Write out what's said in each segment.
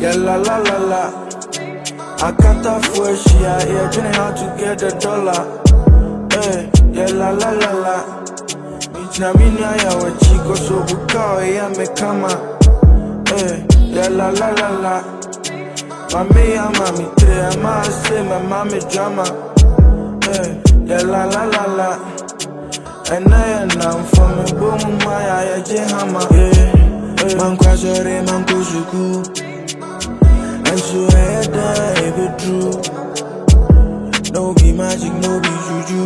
Yeah, la la la la. I can't afford she out here training how to get the dollar. Hey, yeah, la la la la. Michina minya ya wa chico so bukao ya me kama. Hey, eh, yeah, la la la la. Mami ah, mami tre ama say my mami drama. Hey, eh, yeah, la la la la. And I am from a boom my ya jehama. Yeah, eh, man kwajore man kujuku. And so I had that be true. No be magic, no be juju.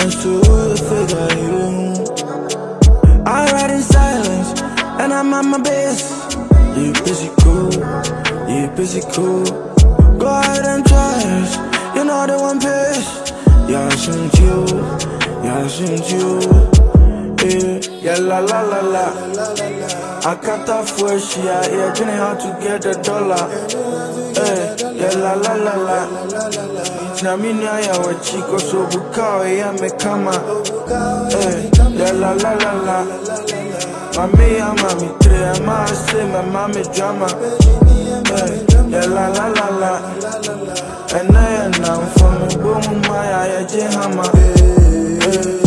And so the figure eh, you. I ride in silence, and I'm at my best. You busy cool, you busy cool. Go ahead and try it. You know the one piece. Yeah, shouldn't you? Yeah, shouldn't you? Yeah, yeah, la la la la. I can't afford she out here training how to get the dollar. Hey, yeah, la la la la. Na mimi ya wa chico so bukao ya me kama. Hey, eh, yeah, la la la la. Mami ya mami tre ama say my mami drama. Hey, yeah, la la la la. And I am now from a boom my jehama. Hey.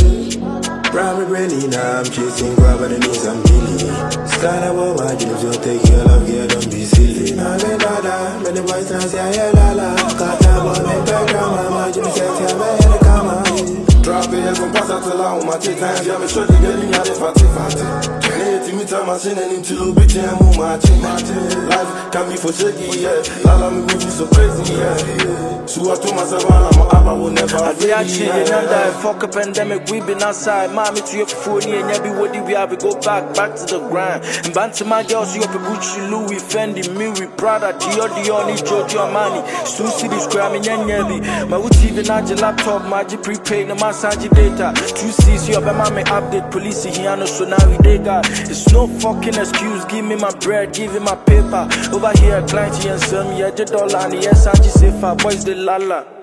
Robert really now I'm chasing grab it means I'm really Start up what my dreams don't take your love, yeah, don't be silly Now me dada, me the boys now say yeah la la Got that boy, me background, my dreams say tell me the come Drop it, from pass out to la on my take times, yeah, me sure to get in, yeah, they fatty fatty Twenty me time I seen him to bitch and move my team Life can be for shaky, yeah La la me you so crazy, yeah So I told myself, I'm a I will never I fail, actually yeah. another fuck a pandemic. We been outside, mommy to your phone, and yeah, be what we have. We go back, back to the grind. And back to my girls, you up a Gucci, Louis, Fendi, Miri, Prada, Dior, Dior, Giorgio Armani, Stu City Scram, and Yanyabi. My TV, not your laptop, my G prepaid, no massage data. Two C's, you up a mommy update, police, here, no so now we they got. It's no fucking excuse. Give me my bread, give me my paper. Over here, client, and some, yeah, the dollar, and yes, I just say, boys, the lala.